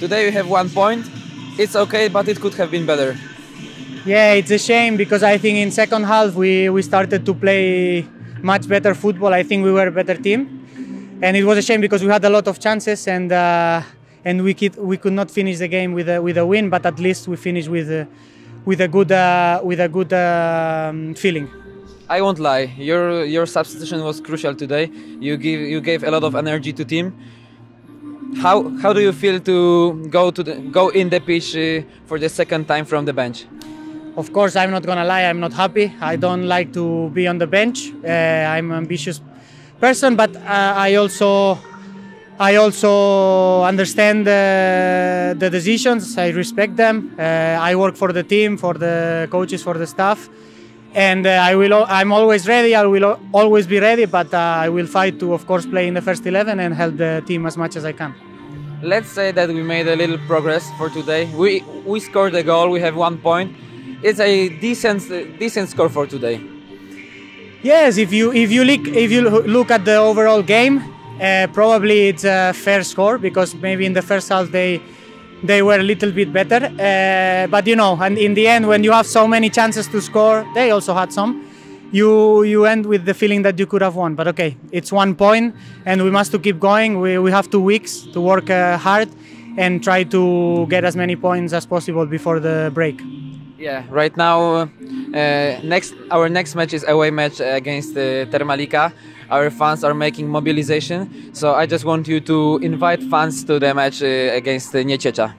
Today we have one point. It's okay, but it could have been better. Yeah, it's a shame because I think in second half we, we started to play much better football. I think we were a better team, and it was a shame because we had a lot of chances and uh, and we could we could not finish the game with a with a win. But at least we finished with a, with a good uh, with a good um, feeling. I won't lie. Your your substitution was crucial today. You give you gave a lot of energy to team. How how do you feel to go to the, go in the pitch uh, for the second time from the bench? Of course, I'm not gonna lie. I'm not happy. I don't like to be on the bench. Uh, I'm an ambitious person, but uh, I also I also understand uh, the decisions. I respect them. Uh, I work for the team, for the coaches, for the staff, and uh, I will. I'm always ready. I will always be ready, but uh, I will fight to, of course, play in the first eleven and help the team as much as I can. Let's say that we made a little progress for today. We we scored a goal. We have one point. It's a decent decent score for today. Yes, if you if you look if you look at the overall game, uh, probably it's a fair score because maybe in the first half they they were a little bit better. Uh, but you know, and in the end, when you have so many chances to score, they also had some. You you end with the feeling that you could have won. But okay, it's one point, and we must to keep going. We we have two weeks to work uh, hard and try to get as many points as possible before the break. Yeah, right now, uh, next our next match is away match against uh, Termalica. Our fans are making mobilization, so I just want you to invite fans to the match uh, against uh, Nieciecza.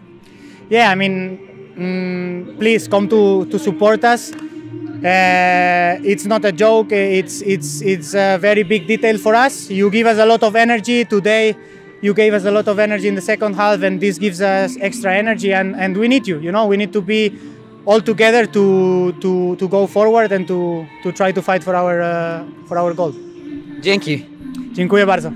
Yeah, I mean, mm, please come to to support us. Uh, it's not a joke. It's it's it's a very big detail for us. You give us a lot of energy today. You gave us a lot of energy in the second half, and this gives us extra energy. And, and we need you. You know, we need to be all together to to to go forward and to to try to fight for our uh, for our goal. Dzięki. Dziękuję bardzo.